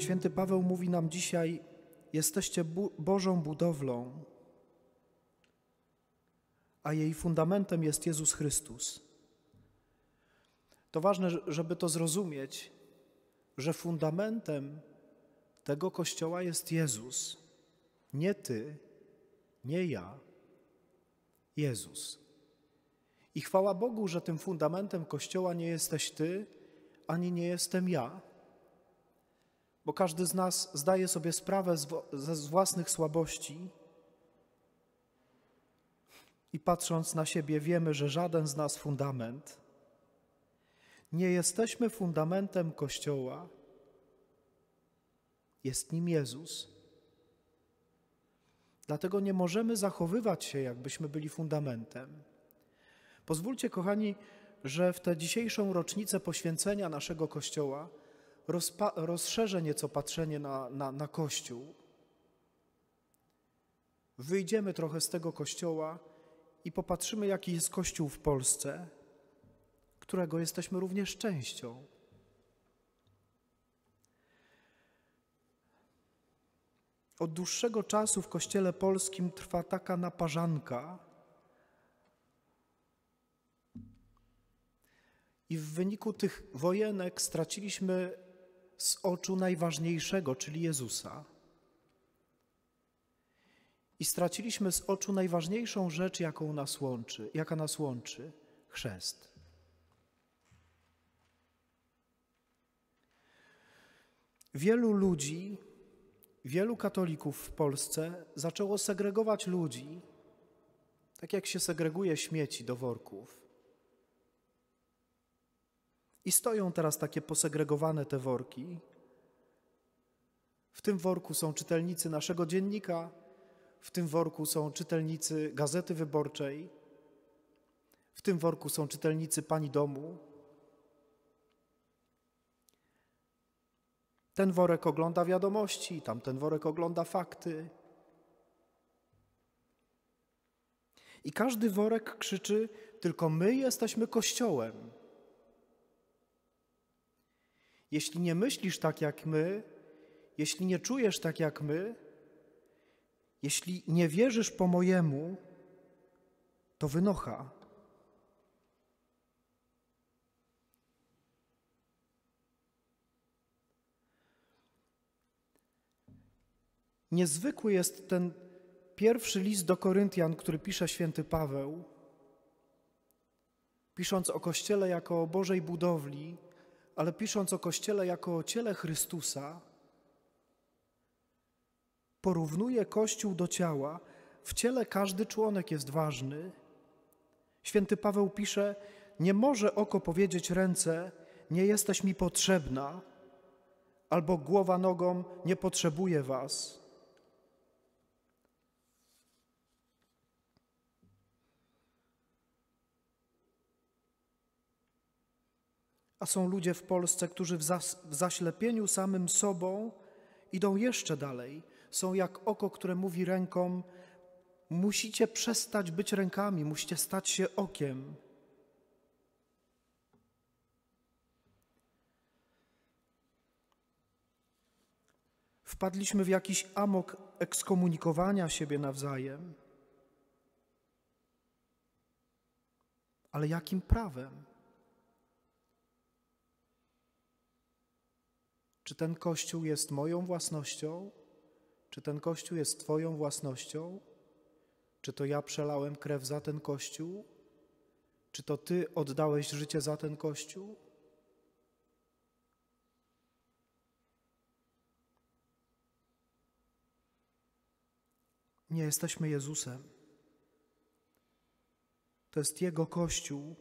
święty Paweł mówi nam dzisiaj: Jesteście Bożą budowlą, a jej fundamentem jest Jezus Chrystus. To ważne, żeby to zrozumieć, że fundamentem tego kościoła jest Jezus. Nie ty, nie ja, Jezus. I chwała Bogu, że tym fundamentem kościoła nie jesteś ty, ani nie jestem ja. Bo każdy z nas zdaje sobie sprawę ze własnych słabości i patrząc na siebie wiemy, że żaden z nas fundament nie jesteśmy fundamentem Kościoła, jest nim Jezus. Dlatego nie możemy zachowywać się, jakbyśmy byli fundamentem. Pozwólcie, kochani, że w tę dzisiejszą rocznicę poświęcenia naszego Kościoła rozszerzę nieco patrzenie na, na, na Kościół. Wyjdziemy trochę z tego Kościoła i popatrzymy, jaki jest Kościół w Polsce, którego jesteśmy również częścią. Od dłuższego czasu w Kościele Polskim trwa taka naparzanka, i w wyniku tych wojenek straciliśmy z oczu najważniejszego, czyli Jezusa. I straciliśmy z oczu najważniejszą rzecz, jaką nas łączy, jaka nas łączy chrzest. Wielu ludzi, wielu katolików w Polsce zaczęło segregować ludzi, tak jak się segreguje śmieci do worków. I stoją teraz takie posegregowane te worki. W tym worku są czytelnicy naszego dziennika, w tym worku są czytelnicy Gazety Wyborczej, w tym worku są czytelnicy Pani Domu. Ten worek ogląda wiadomości, tamten worek ogląda fakty. I każdy worek krzyczy: Tylko my jesteśmy Kościołem. Jeśli nie myślisz tak jak my, jeśli nie czujesz tak jak my, jeśli nie wierzysz po mojemu, to wynocha. Niezwykły jest ten pierwszy list do Koryntian, który pisze święty Paweł, pisząc o Kościele jako o Bożej budowli, ale pisząc o Kościele jako o ciele Chrystusa, porównuje Kościół do ciała. W ciele każdy członek jest ważny. Święty Paweł pisze: Nie może oko powiedzieć ręce, nie jesteś mi potrzebna, albo głowa nogą, nie potrzebuje was. A są ludzie w Polsce, którzy w, zas w zaślepieniu samym sobą idą jeszcze dalej. Są jak oko, które mówi rękom: Musicie przestać być rękami, musicie stać się okiem. Wpadliśmy w jakiś amok ekskomunikowania siebie nawzajem. Ale jakim prawem? Czy ten kościół jest moją własnością? Czy ten kościół jest Twoją własnością? Czy to ja przelałem krew za ten kościół? Czy to Ty oddałeś życie za ten kościół? Nie jesteśmy Jezusem. To jest Jego Kościół.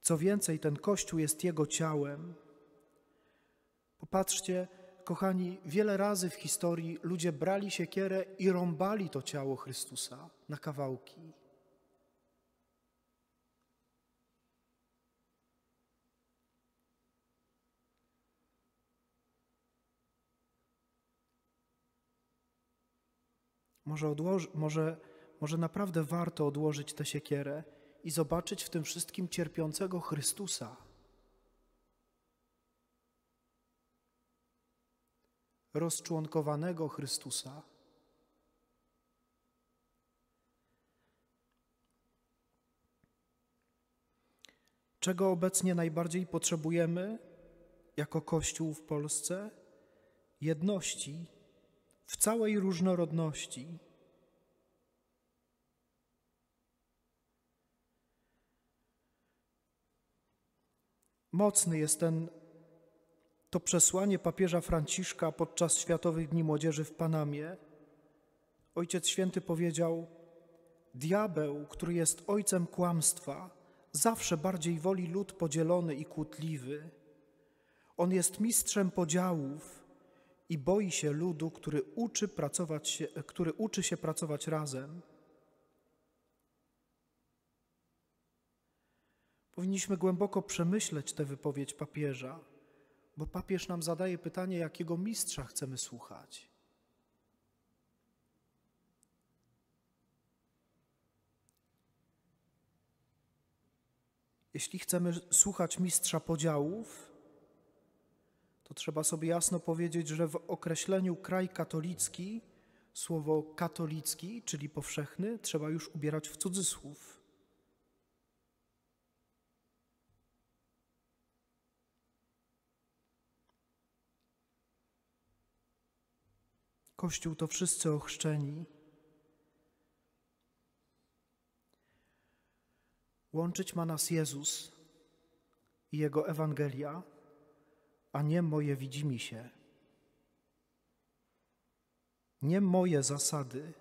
Co więcej, ten Kościół jest Jego ciałem. Popatrzcie, kochani, wiele razy w historii ludzie brali siekierę i rąbali to ciało Chrystusa na kawałki. Może, odłoży, może, może naprawdę warto odłożyć tę siekierę i zobaczyć w tym wszystkim cierpiącego Chrystusa. Rozczłonkowanego Chrystusa. Czego obecnie najbardziej potrzebujemy jako Kościół w Polsce? Jedności w całej różnorodności. Mocny jest ten, to przesłanie papieża Franciszka podczas Światowych Dni Młodzieży w Panamie. Ojciec Święty powiedział: Diabeł, który jest ojcem kłamstwa, zawsze bardziej woli lud podzielony i kłótliwy. On jest mistrzem podziałów i boi się ludu, który uczy, pracować się, który uczy się pracować razem. Powinniśmy głęboko przemyśleć tę wypowiedź papieża, bo papież nam zadaje pytanie, jakiego mistrza chcemy słuchać. Jeśli chcemy słuchać mistrza podziałów, to trzeba sobie jasno powiedzieć, że w określeniu kraj katolicki słowo katolicki, czyli powszechny, trzeba już ubierać w cudzysłów. Kościół to wszyscy ochrzczeni. Łączyć ma nas Jezus i Jego Ewangelia, a nie moje widzimy się. Nie moje zasady.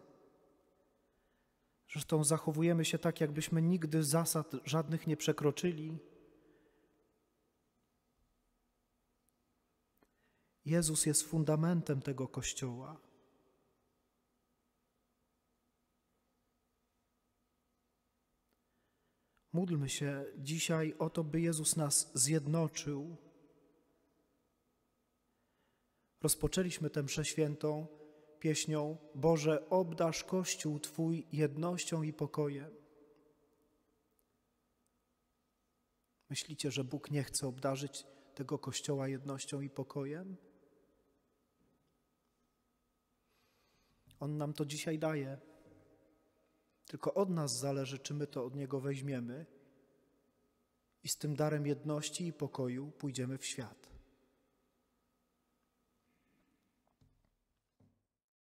Zresztą zachowujemy się tak, jakbyśmy nigdy zasad żadnych nie przekroczyli. Jezus jest fundamentem tego kościoła. Módlmy się dzisiaj o to, by Jezus nas zjednoczył. Rozpoczęliśmy tę mszę świętą pieśnią Boże, obdasz Kościół Twój jednością i pokojem. Myślicie, że Bóg nie chce obdarzyć tego Kościoła jednością i pokojem? On nam to dzisiaj daje. Tylko od nas zależy, czy my to od Niego weźmiemy i z tym darem jedności i pokoju pójdziemy w świat.